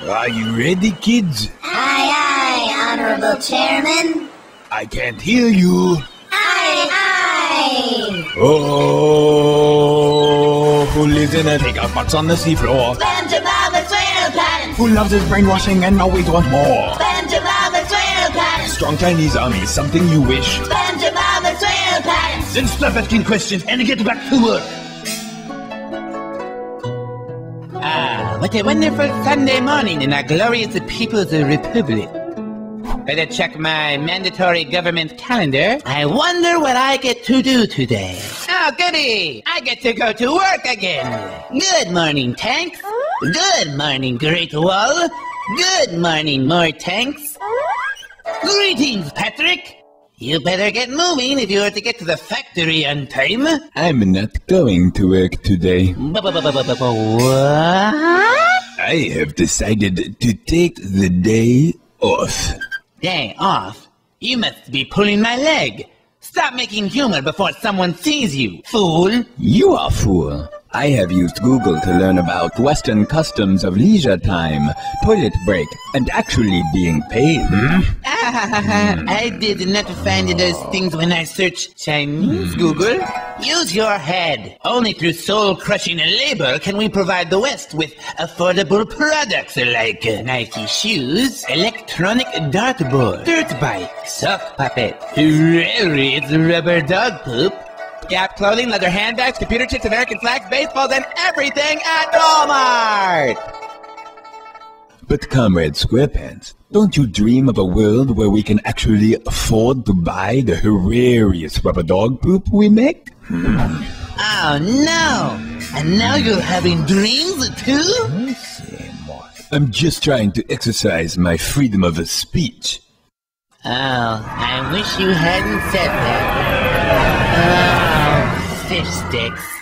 Are you ready, kids? Aye, aye, Honorable Chairman. I can't hear you. Aye, aye. Oh, who lives in a takeout box on the seafloor? Banjo Bob the Pants. Who loves his brainwashing and always wants more? Banjo Bob the Pants. Strong Chinese army, something you wish. Banjo Bob the Swale Pants. Then stop asking questions and get back to work. What a wonderful Sunday morning in our glorious People's Republic. Better check my mandatory government calendar. I wonder what I get to do today. Oh, goody! I get to go to work again. Good morning, tanks. Good morning, Great Wall. Good morning, more tanks. Greetings, Patrick. You better get moving if you are to get to the factory on time. I'm not going to work today. What? I have decided to take the day off. Day off? You must be pulling my leg. Stop making humor before someone sees you, fool. You are fool. I have used Google to learn about Western customs of leisure time, toilet break, and actually being paid. Ah, I did not find those things when I searched Chinese hmm. Google. Use your head. Only through soul-crushing labor can we provide the West with affordable products like Nike shoes, electronic dartboard, dirt bike, sock puppet, railroads, rubber dog poop, Gap clothing, leather handbags, computer chips, American flags, baseballs, and everything at Walmart! But Comrade Squarepants, don't you dream of a world where we can actually afford to buy the hilarious rubber dog poop we make? Hmm. Oh no! And now you're having dreams too? I'm just trying to exercise my freedom of speech. Oh, I wish you hadn't said that. Oh, fish sticks.